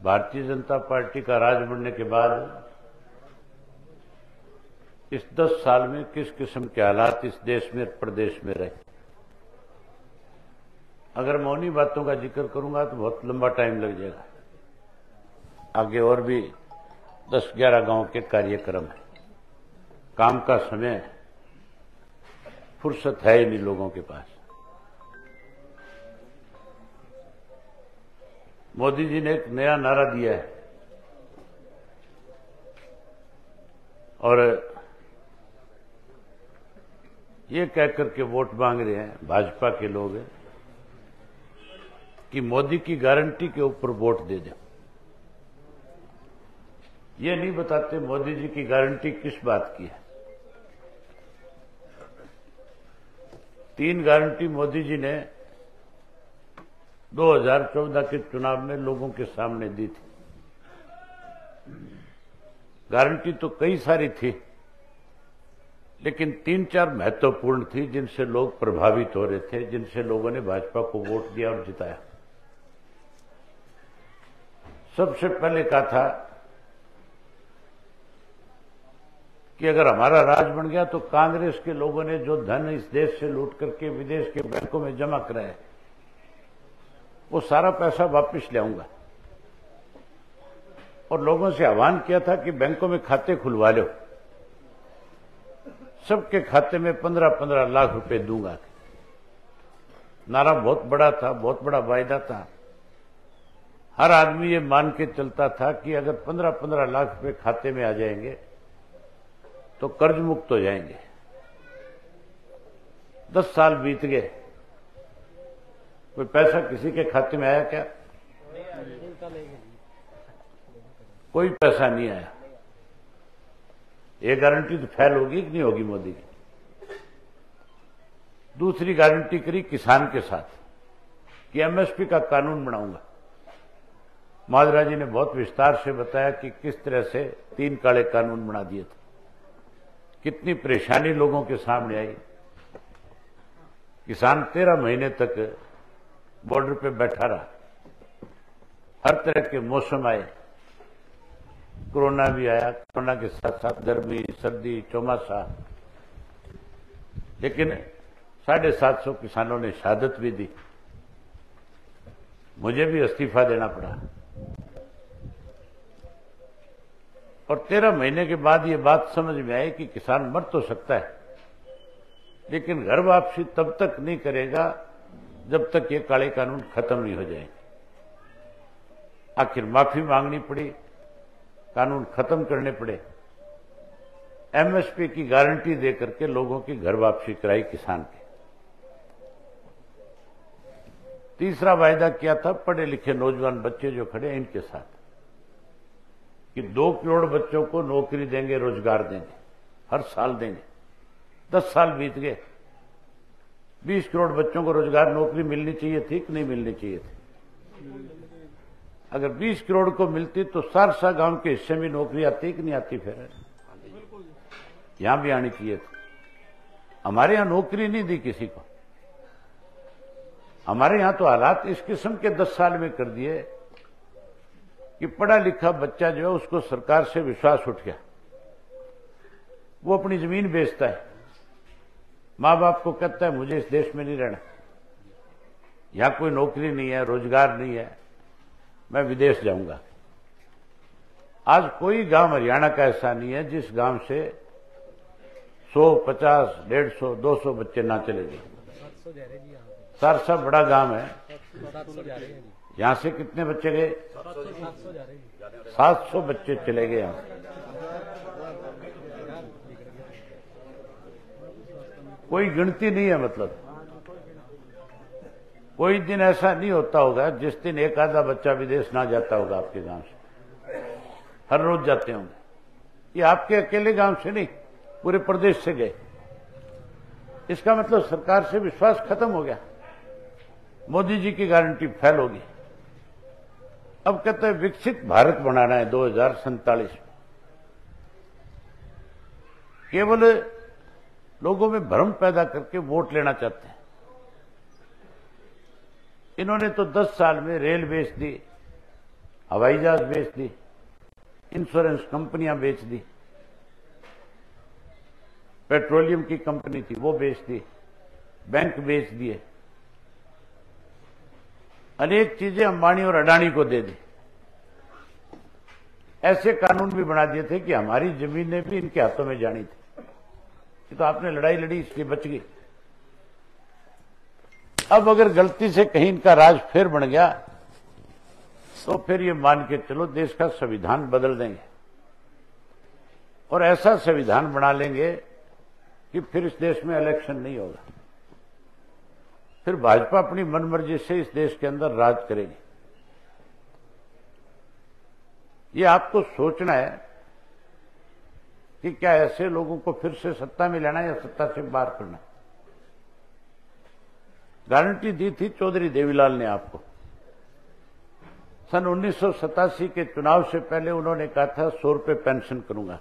Bharatiya Janata party का राज बनने के बाद इस दस साल में किस किस्म के हालात इस देश में, प्रदेश में रहे? अगर मैं उन्हीं बातों का ज़िक्र करूँगा तो बहुत लंबा टाइम लग जाएगा। आगे और भी दस ग्यारह गाँव के कार्यक्रम है। काम का समय फुर्सत है ही नहीं लोगों के पास। मोदी जी ने एक नया नारा दिया है। और ये कहकर के वोट मांग रहे हैं, भाजपा के लोग कि मोदी की गारंटी के ऊपर वोट दे दें। ये नहीं बताते मोदी जी की गारंटी किस बात की है। तीन गारंटी मोदी जी ने 2014 के चुनाव में लोगों के सामने दी थी। गारंटी तो कई सारी थी, लेकिन तीन चार महत्वपूर्ण थी जिनसे लोग प्रभावित हो रहे थे, जिनसे लोगों ने भाजपा को वोट दिया और जिताया। सबसे पहले कहा था कि अगर हमारा राज बन गया तो कांग्रेस के लोगों ने जो धन इस देश से लूट करके विदेश के बैंकों में जमा कराया वो सारा पैसा वापस ले आऊँगा। और लोगों से आह्वान किया था कि बैंकों में खाते खुलवा लो। सबके खाते में पंद्रह पंद्रह लाख रुपए दूँगा। नारा बहुत बड़ा था, बहुत बड़ा वायदा था। हर आदमी ये मान के चलता था कि अगर पंद्रह पंद्रह लाख रुपए खाते में आ जाएँगे तो कर्ज मुक्त हो जाएँगे। दस साल बीत गए। कोई पैसा किसी के खाते में आया क्या? कोई पैसा नहीं आया। ये गारंटी तो फेल होगी कि नहीं होगी मोदी की? दूसरी गारंटी करी किसान के साथ कि एमएसपी का कानून बनाऊँगा। माजरा जी ने बहुत विस्तार से बताया कि किस तरह से तीन काले कानून बना दिए थे। कितनी परेशानी लोगों के सामने आई। किसान तेरह महीने तक बॉर्डर पे बैठा रहा। हर तरह के मौसम आए। कोरोना भी आया। कोरोना के साथ साथ गर्मी, सर्दी, चौमासा। लेकिन साढ़े सात सौ किसानों ने शहादत भी दी। मुझे भी इस्तीफा देना पड़ा। और तेरह महीने के बाद ये बात समझ में आई कि किसान मर तो सकता है, लेकिन घर वापसी तब तक नहीं करेगा जब तक ये काले कानून खत्म नहीं हो जाए। आखिर माफ़ी मांगनी पड़ी, कानून खत्म करने पड़े। एमएसपी की गारंटी देकर के लोगों की घर वापसी कराई किसान के। तीसरा वायदा किया था, पढ़े लिखे नौजवान बच्चे जो खड़े हैं, इनके साथ। कि दो करोड़ बच्चों को नौकरी देंगे, रोज़गार देंगे, हर साल देंगे। दस साल बीत गए बीस करोड़ बच्चों को रोज़गार, नौकरी मिलनी चाहिए थी कि नहीं मिलनी चाहिए थी? अगर बीस करोड़ को मिलती तो सारसा गाँव के हिस्से में नौकरी आती कि नहीं आती फिर? यहाँ भी आनी चाहिए थी। हमारे यहाँ नौकरी नहीं दी किसी को। हमारे यहाँ तो हालात इस किस्म के दस साल में कर दिए कि पढ़ा लिखा बच्चा जो है उसको सरकार से विश्वास उठ गया। वो अपनी ज़मीन बेचता है। माँ बाप को कहता है मुझे इस देश में नहीं रहना। यहाँ कोई नौकरी नहीं है रोज़गार नहीं है। मैं विदेश जाऊँगा। आज कोई गाँव हरियाणा का ऐसा नहीं है जिस गाँव से 100, 50, 150, 200 बच्चे ना चले गए सारसा बड़ा गाँव है। यहाँ से कितने बच्चे गए? सात सौ बच्चे चले गए यहाँ। कोई गिनती नहीं है मतलब। कोई दिन ऐसा नहीं होता होगा जिस दिन एक आधा बच्चा विदेश ना जाता होगा आपके गाँव से। हर रोज जाते होंगे। ये आपके अकेले गाँव से नहीं, पूरे प्रदेश से गए। इसका मतलब सरकार से विश्वास खत्म हो गया। मोदी जी की गारंटी फैल होगी। अब कहते हैं विकसित भारत बनाना है दो हज़ार केवल लोगों में भ्रम पैदा करके वोट लेना चाहते हैं। इन्होंने तो 10 साल में रेल बेच दी, हवाई जहाज़ बेच दी, इंश्योरेंस कंपनियाँ बेच दी, पेट्रोलियम की कंपनी थी वो बेच दी, बैंक बेच दिए। अनेक चीज़ें अंबानी और अडानी को दे दी। ऐसे कानून भी बना दिए थे कि हमारी जमीनें भी इनके हाथों में जानी थी। तो आपने लड़ाई लड़ी, इसलिए बच गई। अब अगर गलती से कहीं इनका राज फिर बन गया तो फिर ये मान के चलो देश का संविधान बदल देंगे। और ऐसा संविधान बना लेंगे कि फिर इस देश में इलेक्शन नहीं होगा। फिर भाजपा अपनी मनमर्जी से इस देश के अंदर राज करेगी। ये आपको सोचना है कि क्या ऐसे लोगों को फिर से सत्ता में लेना या सत्ता से बाहर करना गारंटी दी थी चौधरी देवीलाल ने आपको। सन उन्नीस सौ सतासी के चुनाव से पहले उन्होंने कहा था, सौ रुपए पेंशन करूँगा।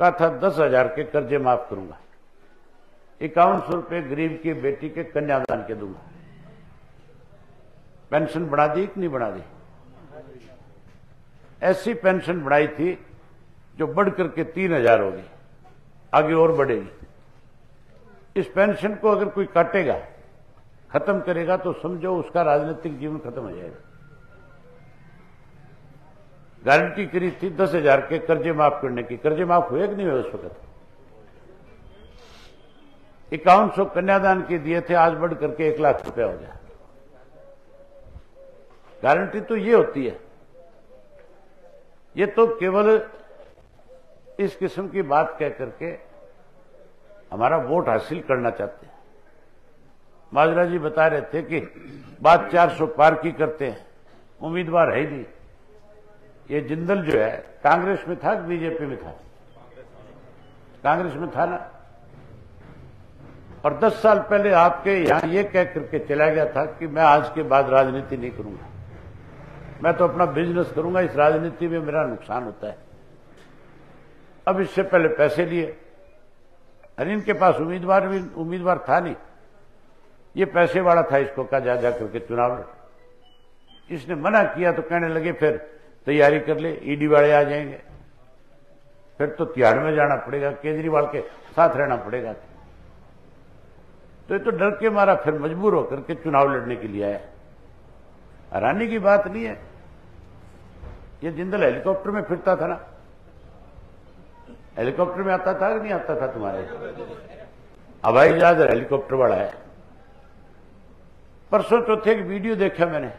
कहा था, दस हज़ार के कर्जे माफ़ करूँगा। इक्यावन सौ रुपए गरीब की बेटी के कन्यादान के दूँगा। पेंशन बढ़ा दी कि नहीं बढ़ा दी? ऐसी पेंशन बढ़ाई थी जो बढ़ करके तीन हज़ार होगी, आगे और बढ़ेगी। इस पेंशन को अगर कोई काटेगा, खत्म करेगा तो समझो उसका राजनीतिक जीवन खत्म हो जाएगा। गारंटी करी थी दस हज़ार के कर्जे माफ़ करने की। कर्जे माफ़ हुए कि नहीं हुए उस वक्त? इक्यावन सौ कन्यादान के दिए थे, आज बढ़ करके एक लाख रुपया हो गया। गारंटी तो ये होती है। ये तो केवल इस किस्म की बात कह करके हमारा वोट हासिल करना चाहते हैं। माजरा जी बता रहे थे कि बात 400 पार की करते हैं। उम्मीदवार है ही नहीं। ये जिंदल जो है, कांग्रेस में था बीजेपी में था? कांग्रेस में था ना? और 10 साल पहले आपके यहाँ ये कह करके चला गया था कि मैं आज के बाद राजनीति नहीं करूँगा। मैं तो अपना बिज़नेस करूँगा, इस राजनीति में मेरा नुकसान होता है। अब इससे पहले पैसे लिए। अरे इनके पास उम्मीदवार भी, उम्मीदवार था नहीं। ये पैसे वाला था इसको कहा जा जा करके चुनाव लड़। इसने मना किया तो कहने लगे, फिर तैयारी कर ले, ईडी वाले आ जाएँगे। फिर तो तिहाड़ में जाना पड़ेगा, केजरीवाल के साथ रहना पड़ेगा। तो ये तो डर के मारा फिर मजबूर होकर के चुनाव लड़ने के लिए आया। हैरानी की बात नहीं है। ये जिंदल हेलीकॉप्टर में फिरता था ना। हेलीकॉप्टर में आता था कि नहीं आता था तुम्हारे? हवाई जहाज़ हेलीकॉप्टर वाला है। परसों चौथे एक वीडियो देखा मैंने।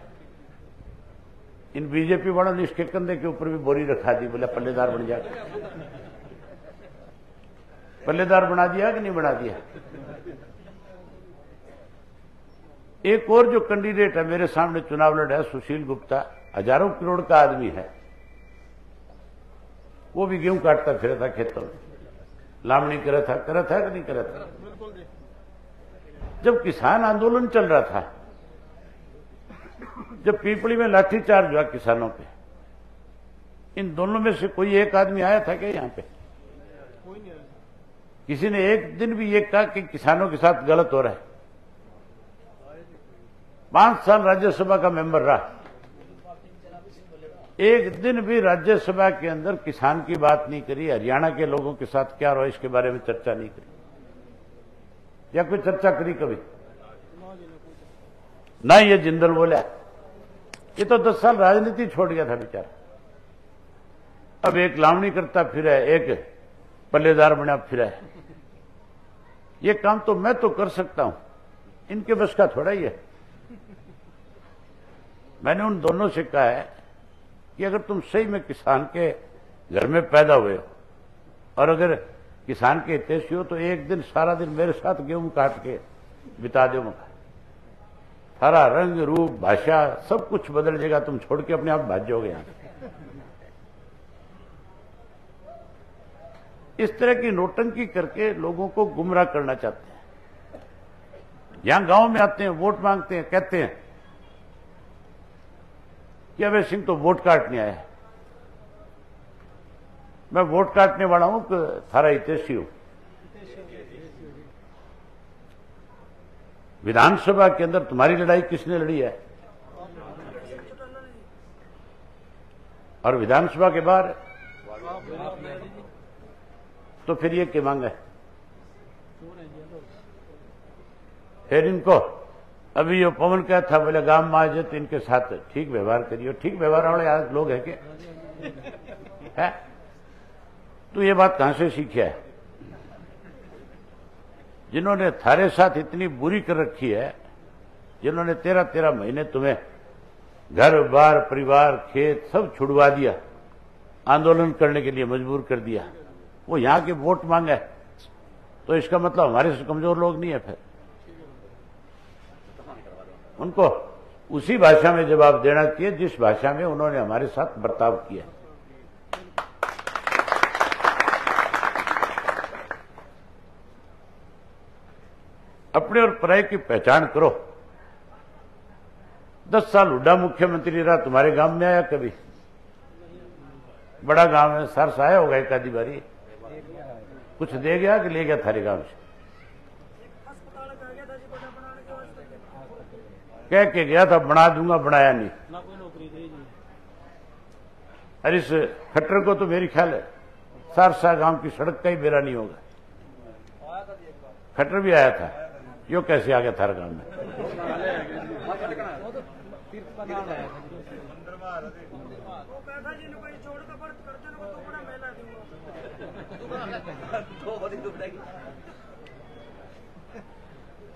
इन बीजेपी वालों ने इसके कंधे के ऊपर भी बोरी रखा दी, बोला पल्लेदार बन जाए पल्लेदार बना दिया कि नहीं बना दिया? एक और जो कैंडिडेट है, मेरे सामने चुनाव लड़ा है, सुशील गुप्ता, हज़ारों करोड़ का आदमी है। वो भी गेहूँ काटता फिर था खेतों में। लामणी करा था करा था कि नहीं करा था? जब किसान आंदोलन चल रहा था, जब पीपड़ी में लाठीचार्ज हुआ किसानों पे, इन दोनों में से कोई एक आदमी आया था क्या यहाँ पे? किसी ने एक दिन भी ये कहा कि किसानों के साथ गलत हो रहा है। पाँच साल राज्यसभा का मेंबर रहा। एक दिन भी राज्यसभा के अंदर किसान की बात नहीं करी, हरियाणा के लोगों के साथ क्या रहा इसके बारे में चर्चा नहीं करी? या कोई चर्चा करी कभी? ना ये जिंदल बोला। ये तो दस साल राजनीति छोड़ गया था बेचारा। अब एक लावणी करता फिरा है, एक पल्लेदार बना फिरा है। ये काम तो मैं तो कर सकता हूँ। इनके बस का थोड़ा ही है। मैंने उन दोनों से कहा है कि अगर तुम सही में किसान के घर में पैदा हुए हो, और अगर किसान के हितेशी हो तो एक दिन, सारा दिन मेरे साथ गेहूँ काट के बिता दो सारा रंग, रूप, भाषा, सब कुछ बदल जाएगा, तुम छोड़ के अपने आप भाज जाओगे यहाँ। इस तरह की नोटंकी करके लोगों को गुमराह करना चाहते हैं। यहाँ गाँव में आते हैं, वोट मांगते हैं, कहते हैं कि अभय सिंह तो वोट काटने आया है। मैं वोट काटने वाला हूँ थारा हितेशी हूँ। विधानसभा के अंदर तुम्हारी लड़ाई किसने लड़ी है? और विधानसभा के बाहर? तो फिर ये क्या मांग है? फिर इनको? अभी ये पवन क्या था, बोले, गाँव में आज तो इनके साथ ठीक व्यवहार करिए ठीक व्यवहार वाले आज लोग है क्या? है? तो ये बात कहाँ से सीखा है? जिन्होंने थारे साथ इतनी बुरी कर रखी है, जिन्होंने तेरह तेरह महीने तुम्हें घर, बार, परिवार, खेत सब छुड़वा दिया, आंदोलन करने के लिए मजबूर कर दिया, वो यहाँ के वोट मांगे। तो इसका मतलब हमारे से कमज़ोर लोग नहीं है फिर। उनको उसी भाषा में जवाब देना चाहिए, जिस भाषा में उन्होंने हमारे साथ बर्ताव किया। अपने और पराय की पहचान करो। दस साल हुड्डा मुख्यमंत्री रहा, तुम्हारे गाँव में आया कभी? बड़ा गाँव है सरस आया होगा एक आधी बारी। कुछ दे गया कि ले गया थारे गाँव से? कह के गया था बना दूँगा बनाया नहीं। अरे इस खट्टर को तो मेरी ख्याल है सारसा गाँव की सड़क का ही बेरा नहीं होगा। खट्टर भी आया था यो कैसे आ गया थारा गाँव में?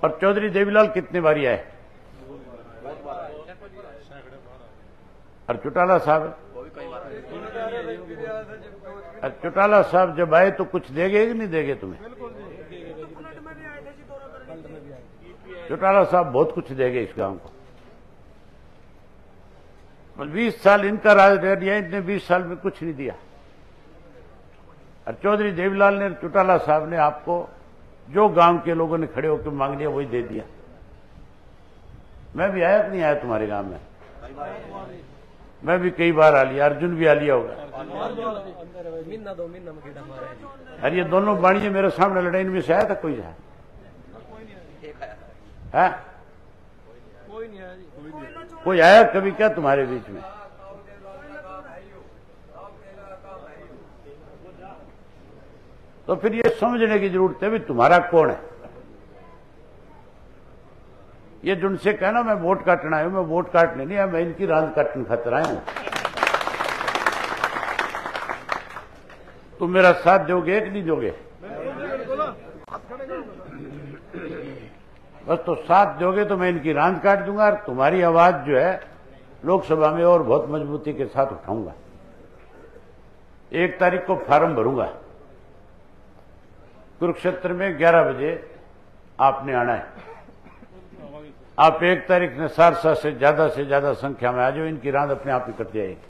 और चौधरी देवीलाल कितने बारी आए? और चौटाला साहब? और चौटाला साहब जब आए तो कुछ देंगे कि नहीं देगे तुम्हें? चौटाला साहब बहुत कुछ देंगे इस गाँव को। बीस साल इनका राज रह दिया, इतने बीस साल में कुछ नहीं दिया। और चौधरी देवीलाल ने, चौटाला साहब ने आपको जो गाँव के लोगों ने खड़े होकर मांग लिया, वही दे दिया। मैं भी आया कि नहीं आया तुम्हारे गाँव में? मैं भी कई बार आ लिया, अर्जुन भी आ लिया होगा। अरे ये दोनों बाणिये मेरे सामने लड़ाई इनमें से आया था कोई है? है? कोई आया कभी क्या तुम्हारे बीच में? तो फिर ये समझने की ज़रूरत है भी तुम्हारा कौन है? ये जिनसे कहना मैं वोट काटना है, मैं वोट काटने नहीं है मैं इनकी रांद काटने खातर हूँ। तुम मेरा साथ दोगे कि नहीं दोगे? बस तो साथ दोगे तो मैं इनकी रांद काट दूँगा, और तुम्हारी आवाज़ जो है, लोकसभा में और बहुत मजबूती के साथ उठाऊँगा। एक तारीख को फार्म भरूँगा। कुरुक्षेत्र में 11 बजे आपने आना है। आप एक तारीख ने सहरसा से ज़्यादा से ज़्यादा संख्या में आ जाओ, इनकी रांद अपने आप ही कट जाएगी।